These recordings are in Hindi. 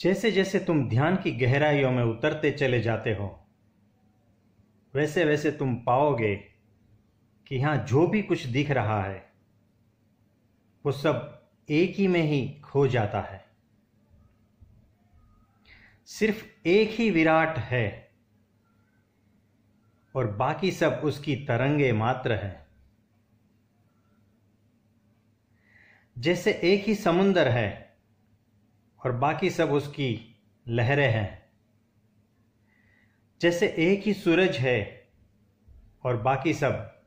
जैसे जैसे तुम ध्यान की गहराइयों में उतरते चले जाते हो वैसे वैसे तुम पाओगे कि यहाँ जो भी कुछ दिख रहा है, वो सब एक ही में ही खो जाता है। सिर्फ़ एक ही विराट है और बाकी सब उसकी तरंगे मात्र हैं। जैसे एक ही समुंदर है और बाकी सब उसकी लहरें हैं। जैसे एक ही सूरज है और बाकी सब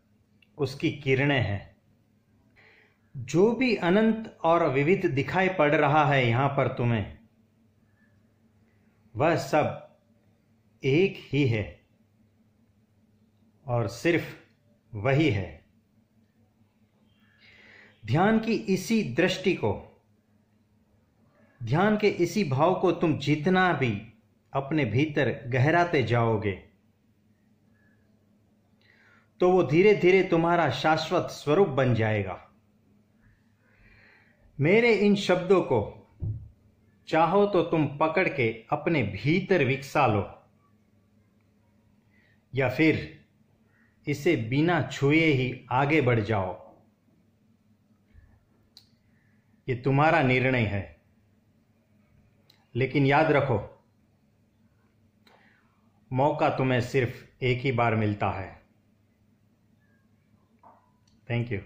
उसकी किरणें हैं। जो भी अनंत और विविध दिखाई पड़ रहा है यहाँ पर तुम्हें, वह सब एक ही है और सिर्फ़ वही है। ध्यान की इसी दृष्टि को ध्यान के इसी भाव को तुम जितना भी अपने भीतर गहराते जाओगे तो वो धीरे धीरे तुम्हारा शाश्वत स्वरूप बन जाएगा। मेरे इन शब्दों को चाहो तो तुम पकड़ के अपने भीतर विकसा लो, या फिर इसे बिना छुए ही आगे बढ़ जाओ। ये तुम्हारा निर्णय है। लेकिन याद रखो मौका तुम्हें सिर्फ़ एक ही बार मिलता है। Thank you